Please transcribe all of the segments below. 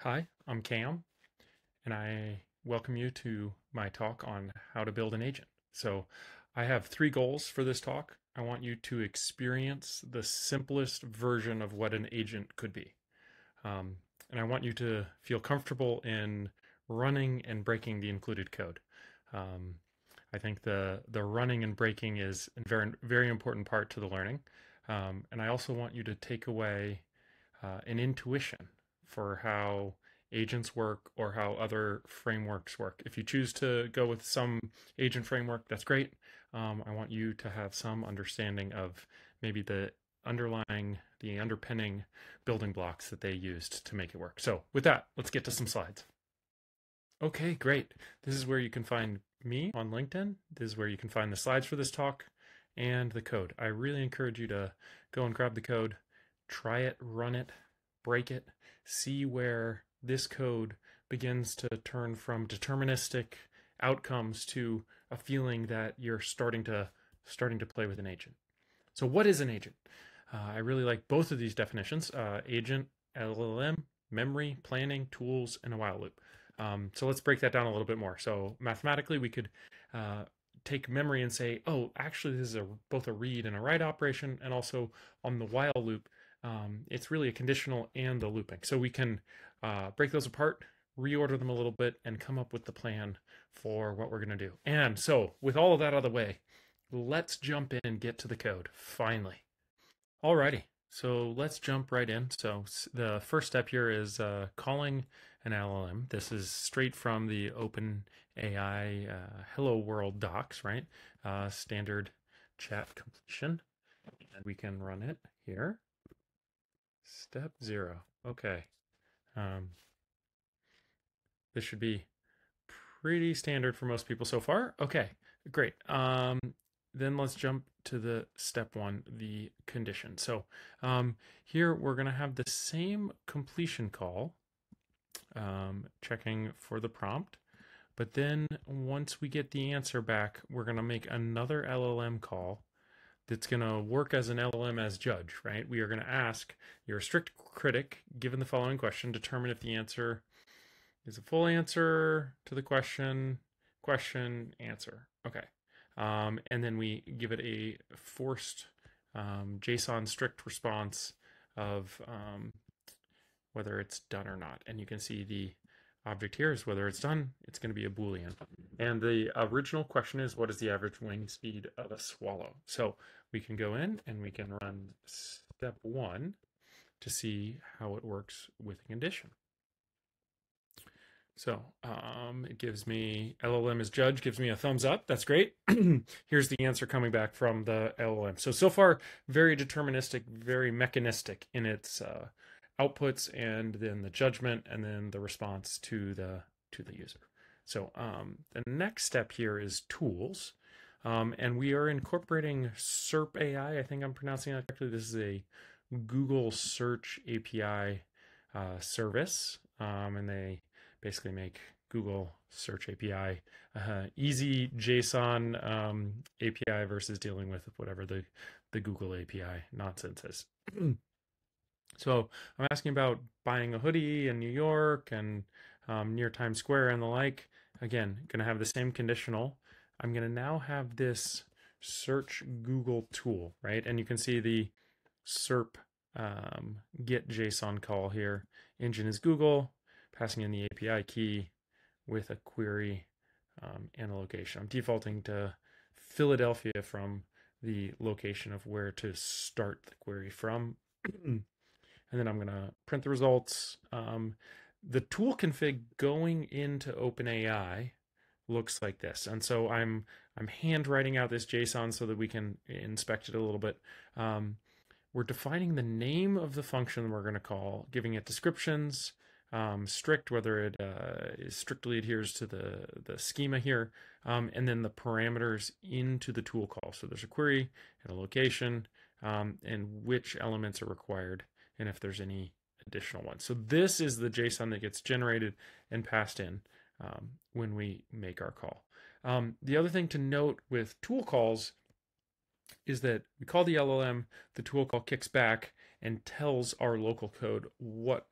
Hi, I'm Kam, and I welcome you to my talk on how to build an agent. So, I have three goals for this talk. I want you to experience the simplest version of what an agent could be. Um, and I want you to feel comfortable in running and breaking the included code. Um, I think the, the running and breaking is a very, very important part to the learning. Um, and I also want you to take away uh, an intuition for how agents work or how other frameworks work. If you choose to go with some agent framework, that's great. Um, I want you to have some understanding of maybe the underlying, the underpinning building blocks that they used to make it work. So with that, let's get to some slides. Okay, great. This is where you can find me on LinkedIn. This is where you can find the slides for this talk and the code. I really encourage you to go and grab the code, try it, run it, break it, see where this code begins to turn from deterministic outcomes to a feeling that you're starting to starting to play with an agent. So what is an agent? Uh, I really like both of these definitions, uh, agent, LLM, memory, planning, tools, and a while loop. Um, so let's break that down a little bit more. So mathematically, we could uh, take memory and say, oh, actually, this is a, both a read and a write operation, and also on the while loop, um, it's really a conditional and a looping. So we can uh, break those apart, reorder them a little bit, and come up with the plan for what we're going to do. And so, with all of that out of the way, let's jump in and get to the code finally. Alrighty, so let's jump right in. So the first step here is uh, calling an LLM. This is straight from the Open AI uh, Hello World docs, right? Uh, standard chat completion. And we can run it here. Step zero. Okay. Um, this should be pretty standard for most people so far. Okay, great. Um, then let's jump to the step one, the condition. So um, here we're going to have the same completion call, um, checking for the prompt. But then once we get the answer back, we're going to make another LLM call that's going to work as an LLM as judge, right? We are going to ask, you're strict critic, given the following question, determine if the answer is a full answer to the question, question, answer. Okay. Um, and then we give it a forced um, JSON strict response of um, whether it's done or not. And you can see the object here is whether it's done, it's going to be a Boolean. And the original question is, what is the average wing speed of a swallow? So we can go in and we can run step one to see how it works with a condition. So um, it gives me LLM as judge, gives me a thumbs up. That's great. Here's the answer coming back from the LLM. So, so far, very deterministic, very mechanistic in its uh, outputs and then the judgment and then the response to the to the user. So um, the next step here is tools. Um, and we are incorporating SERP AI. I think I'm pronouncing that correctly. This is a Google Search API uh, service. Um, and they basically make Google Search API uh, easy JSON um, API versus dealing with whatever the, the Google API nonsense is. so I'm asking about buying a hoodie in New York and um, near Times Square and the like. Again, going to have the same conditional. I'm going to now have this search Google tool, right? And you can see the SERP um, get JSON call here. Engine is Google, passing in the API key with a query um, and a location. I'm defaulting to Philadelphia from the location of where to start the query from. and then I'm going to print the results. Um, the tool config going into OpenAI looks like this. And so I'm I'm handwriting out this JSON so that we can inspect it a little bit. Um, we're defining the name of the function we're going to call, giving it descriptions, um, strict, whether it uh, strictly adheres to the, the schema here, um, and then the parameters into the tool call. So there's a query and a location um, and which elements are required and if there's any additional ones. So this is the JSON that gets generated and passed in um, when we make our call. Um, the other thing to note with tool calls is that we call the LLM, the tool call kicks back and tells our local code what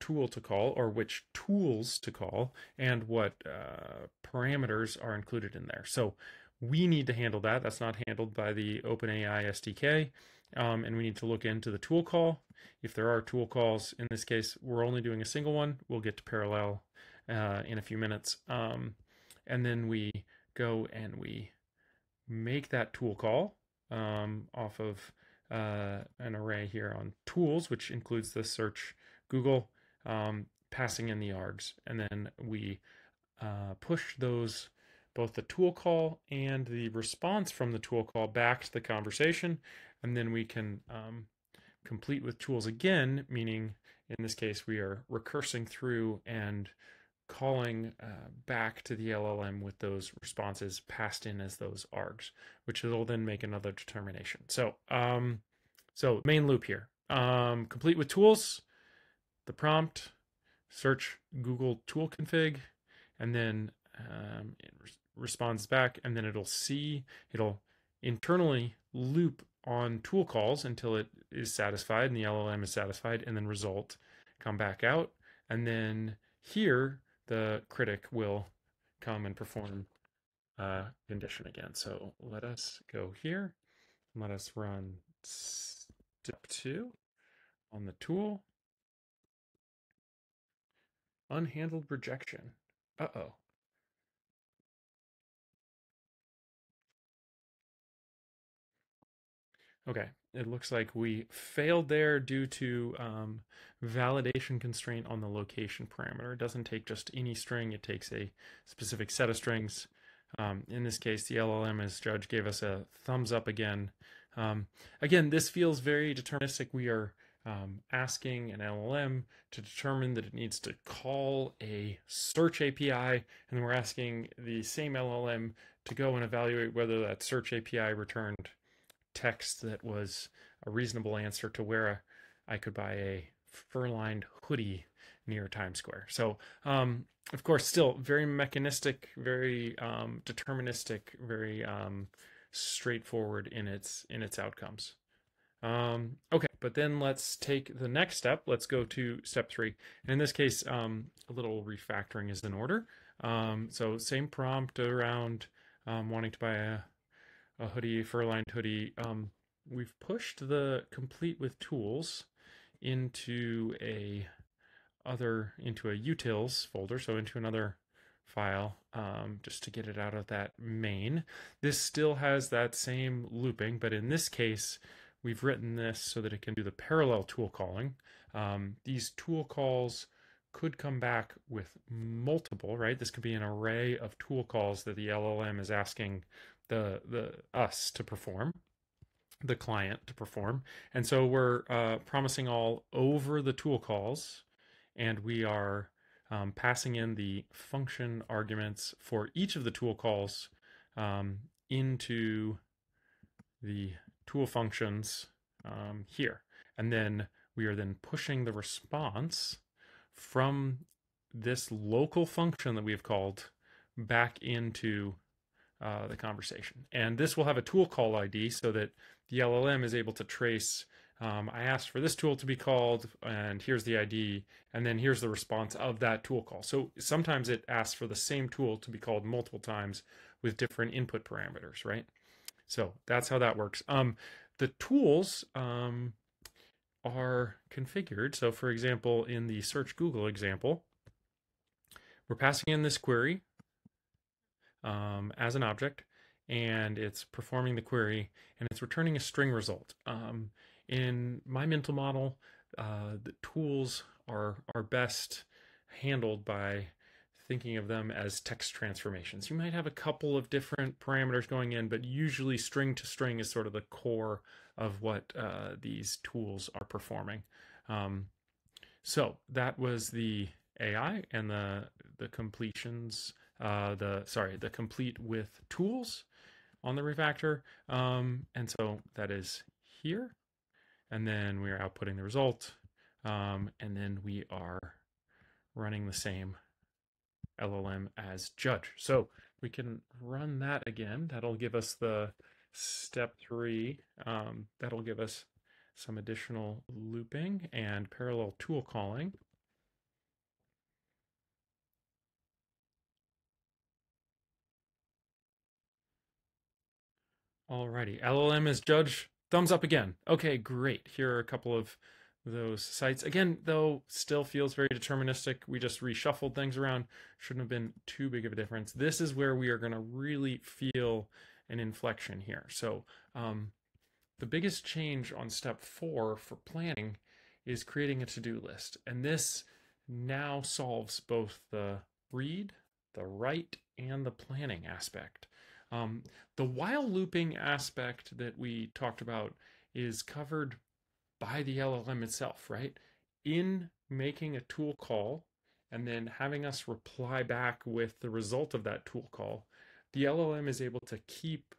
tool to call or which tools to call and what uh, parameters are included in there. So we need to handle that. That's not handled by the OpenAI SDK. Um, and we need to look into the tool call. If there are tool calls, in this case, we're only doing a single one. We'll get to parallel uh, in a few minutes. Um, and then we go and we make that tool call um, off of uh, an array here on tools, which includes the search Google, um, passing in the args. And then we uh, push those, both the tool call and the response from the tool call back to the conversation. And then we can um, complete with tools again, meaning in this case, we are recursing through and calling uh, back to the LLM with those responses passed in as those args, which will then make another determination. So, um, so main loop here, um, complete with tools, the prompt, search Google tool config, and then um, it re- responds back, and then it'll see, it'll internally loop on tool calls until it is satisfied and the LLM is satisfied, and then result come back out, and then here the critic will come and perform uh, condition again. So let us go here. Let us run step two on the tool. Unhandled rejection. Uh-oh. Okay, it looks like we failed there due to um, validation constraint on the location parameter. It doesn't take just any string, it takes a specific set of strings. Um, in this case, the LLM as judge gave us a thumbs up again. Um, again, this feels very deterministic. We are um, asking an LLM to determine that it needs to call a search API, and then we're asking the same LLM to go and evaluate whether that search API returned text that was a reasonable answer to where I could buy a fur-lined hoodie near Times Square. So, um, of course, still very mechanistic, very um, deterministic, very um, straightforward in its in its outcomes. Um, okay, but then let's take the next step. Let's go to step three. And in this case, um, a little refactoring is in order. Um, so same prompt around wanting to buy a a hoodie, fur-lined hoodie. Um, we've pushed the complete with tools into a other into a utils folder, so into another file, um, just to get it out of that main. This still has that same looping, but in this case, we've written this so that it can do the parallel tool calling. Um, these tool calls could come back with multiple, right? This could be an array of tool calls that the LLM is asking the the us to perform the client to perform. And so we're uh, promising all over the tool calls and we are um, passing in the function arguments for each of the tool calls um, into the tool functions um, here. And then we are then pushing the response from this local function that we've called back into uh, the conversation. And this will have a tool call ID so that the LLM is able to trace. Um, I asked for this tool to be called, and here's the ID, and then here's the response of that tool call. So sometimes it asks for the same tool to be called multiple times with different input parameters, right? So that's how that works. Um, the tools um, are configured. So, for example, in the search Google example, we're passing in this query um, as an object and it's performing the query and it's returning a string result. Um, in my mental model, uh, the tools are, are best handled by thinking of them as text transformations. You might have a couple of different parameters going in, but usually string to string is sort of the core of what uh, these tools are performing. Um, so that was the AI and the the completions uh, the sorry the complete with tools on the refactor. Um, and so that is here. And then we are outputting the result. Um, and then we are running the same LLM as judge. So we can run that again. That'll give us the step three. Um, that'll give us some additional looping and parallel tool calling Alrighty, LLM is judge. Thumbs up again. Okay, great. Here are a couple of those sites. Again, though, still feels very deterministic. We just reshuffled things around. Shouldn't have been too big of a difference. This is where we are going to really feel an inflection here. So um, the biggest change on step four for planning is creating a to-do list. And this now solves both the read, the write, and the planning aspect. Um, the while looping aspect that we talked about is covered by the LLM itself, right? In making a tool call and then having us reply back with the result of that tool call, the LLM is able to keep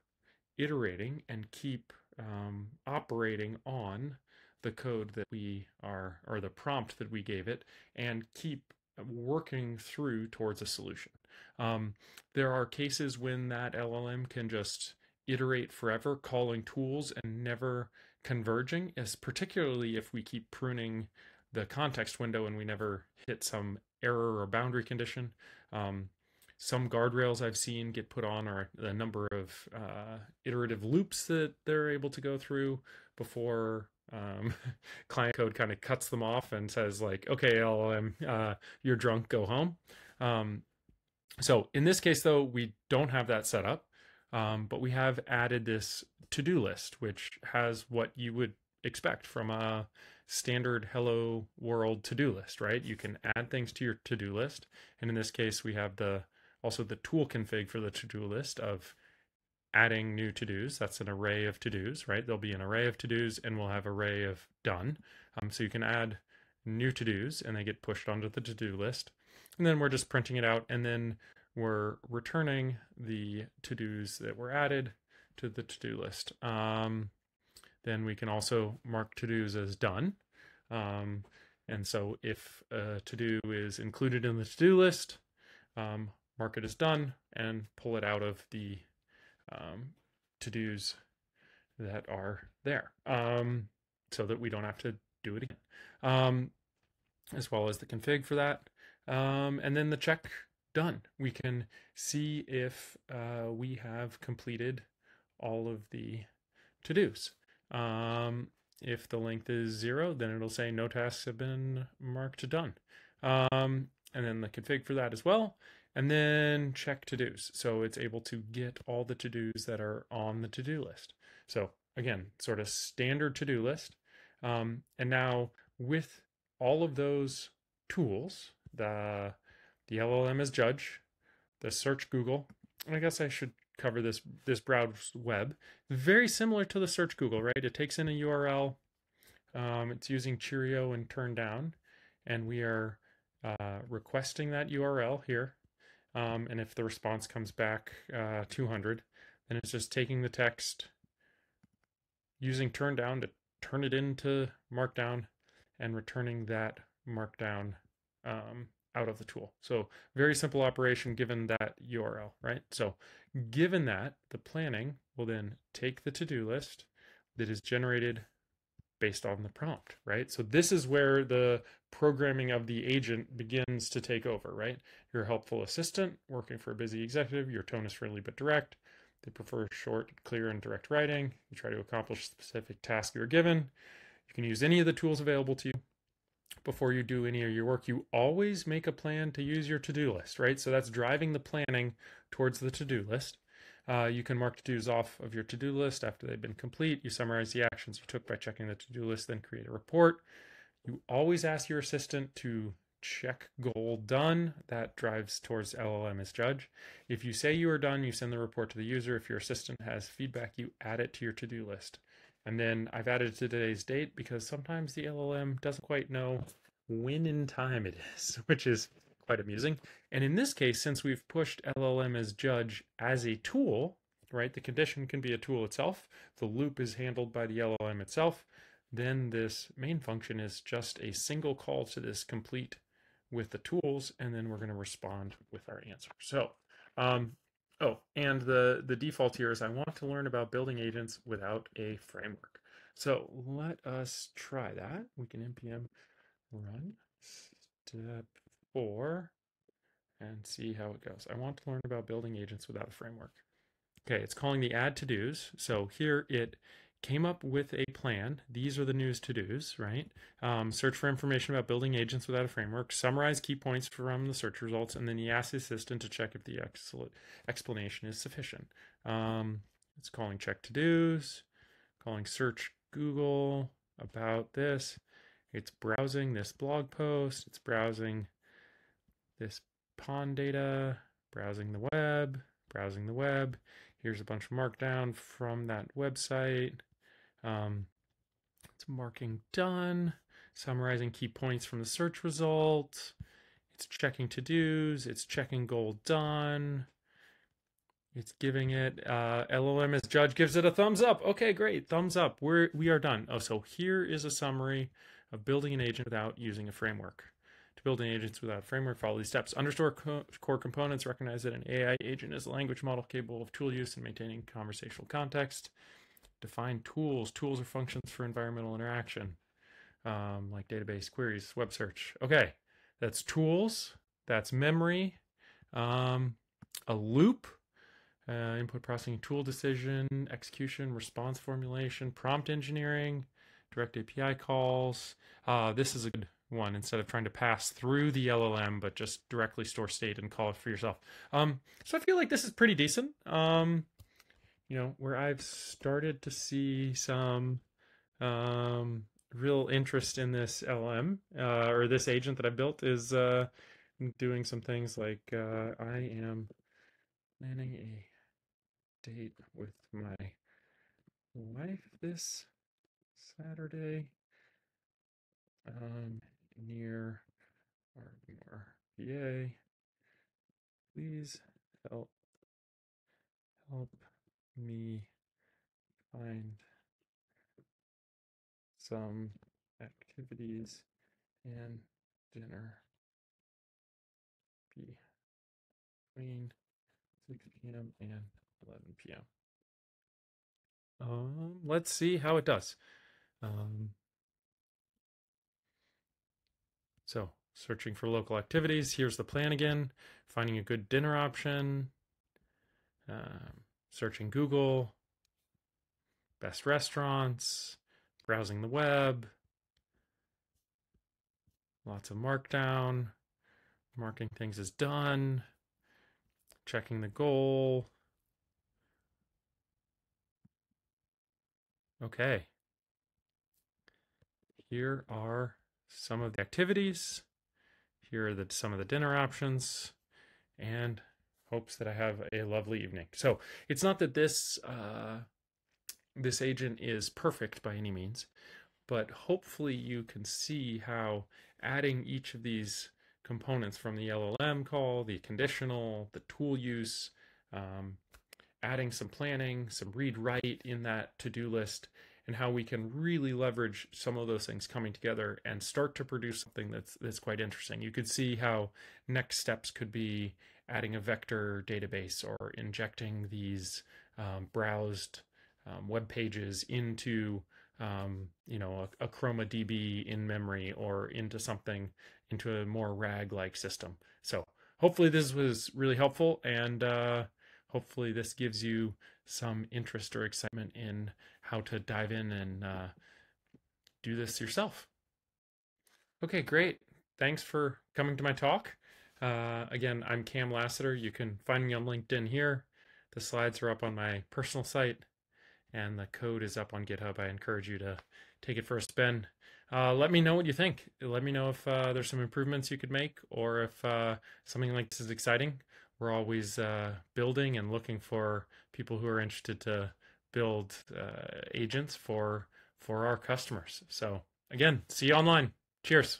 iterating and keep um, operating on the code that we are, or the prompt that we gave it, and keep working through towards a solution. Um, there are cases when that LLM can just iterate forever, calling tools and never converging, as particularly if we keep pruning the context window and we never hit some error or boundary condition. Um, some guardrails I've seen get put on are the number of uh, iterative loops that they're able to go through before um, client code kind of cuts them off and says like, okay, LLM, uh, you're drunk, go home. Um, so in this case, though, we don't have that set up, um, but we have added this to-do list, which has what you would expect from a standard hello world to-do list, right? You can add things to your to-do list. And in this case, we have the also the tool config for the to-do list of adding new to-dos. That's an array of to-dos, right? There'll be an array of to-dos and we'll have array of done. Um, so you can add new to-dos and they get pushed onto the to-do list. And then we're just printing it out and then we're returning the to-dos that were added to the to-do list. Um, then we can also mark to-dos as done. Um, and so if a to-do is included in the to-do list, um, mark it as done and pull it out of the um, to-dos that are there um, so that we don't have to do it again. Um, as well as the config for that. Um, and then the check done. We can see if uh, we have completed all of the to-dos. Um, if the length is zero, then it'll say no tasks have been marked done. Um, and then the config for that as well and then check to dos. So it's able to get all the to dos that are on the to do list. So again, sort of standard to do list. Um, and now with all of those tools, the the LLM as judge, the search Google, and I guess I should cover this this browse web. Very similar to the search Google, right? It takes in a URL. Um, it's using Cheerio and Turndown, and we are uh, requesting that URL here um, and if the response comes back uh, 200, then it's just taking the text, using Turndown to turn it into markdown, and returning that markdown um, out of the tool. So very simple operation given that URL, right? So given that, the planning will then take the to-do list that is generated based on the prompt, right? So this is where the programming of the agent begins to take over, right? You're a helpful assistant working for a busy executive. Your tone is friendly but direct. They prefer short, clear, and direct writing. You try to accomplish a specific task you're given. You can use any of the tools available to you. Before you do any of your work, you always make a plan to use your to-do list, right? So that's driving the planning towards the to-do list. Uh, you can mark to-dos off of your to-do list after they've been complete. You summarize the actions you took by checking the to-do list, then create a report. You always ask your assistant to check goal done. That drives towards LLM as judge. If you say you are done, you send the report to the user. If your assistant has feedback, you add it to your to-do list. And then I've added to today's date because sometimes the LLM doesn't quite know when in time it is, which is quite amusing. And in this case, since we've pushed LLM as judge as a tool, right, the condition can be a tool itself. The loop is handled by the LLM itself. Then this main function is just a single call to this complete with the tools, and then we're going to respond with our answer. So, um, oh, and the, the default here is I want to learn about building agents without a framework. So let us try that. We can npm run step four and see how it goes. I want to learn about building agents without a framework. Okay, it's calling the add to dos. So here it came up with a plan. These are the news to dos, right? Um, search for information about building agents without a framework, summarize key points from the search results, and then you ask the assistant to check if the ex- explanation is sufficient. Um, it's calling check to dos, calling search Google about this. It's browsing this blog post, it's browsing this pond data, browsing the web, browsing the web. Here's a bunch of markdown from that website. Um, it's marking done, summarizing key points from the search results. It's checking to dos, it's checking goal done. It's giving it uh, LLM as judge gives it a thumbs up. Okay, great, thumbs up. We're we are done. Oh, so here is a summary of building an agent without using a framework. To build an agent without a framework, follow these steps. Understore co core components. Recognize that an AI agent is a language model capable of tool use and maintaining conversational context. Define tools. Tools are functions for environmental interaction, um, like database queries, web search. Okay, that's tools. That's memory. Um, a loop. Uh, input processing tool decision, execution, response formulation, prompt engineering, direct API calls. Uh, this is a good one instead of trying to pass through the LLM, but just directly store state and call it for yourself. Um, so I feel like this is pretty decent. Um, you know, where I've started to see some um, real interest in this LM uh, or this agent that I built is uh, doing some things like uh, I am planning a date with my wife this Saturday um, near Ardmore, PA. Please help help me find some activities and dinner between 6 p.m. and 11 p.m. Um, let's see how it does. Um, so searching for local activities. Here's the plan again. Finding a good dinner option. Um, searching Google, best restaurants, browsing the web, lots of markdown, marking things as done, checking the goal. Okay. Here are some of the activities. Here are the, some of the dinner options. And hopes that I have a lovely evening. So it's not that this uh, this agent is perfect by any means, but hopefully you can see how adding each of these components from the LLM call, the conditional, the tool use, um, adding some planning, some read write in that to-do list, and how we can really leverage some of those things coming together and start to produce something that's that's quite interesting. You could see how next steps could be adding a vector database or injecting these um, browsed um, web pages into um, you know a, a Chroma DB in memory or into something into a more RAG like system. So hopefully this was really helpful and uh, hopefully this gives you some interest or excitement in how to dive in and uh, do this yourself. Okay, great. Thanks for coming to my talk. Uh, again, I'm Kam Lasater. You can find me on LinkedIn here. The slides are up on my personal site, and the code is up on GitHub. I encourage you to take it for a spin. Uh, let me know what you think. Let me know if uh, there's some improvements you could make, or if uh, something like this is exciting. We're always uh, building and looking for people who are interested to build agents for for our customers. So again, see you online. Cheers.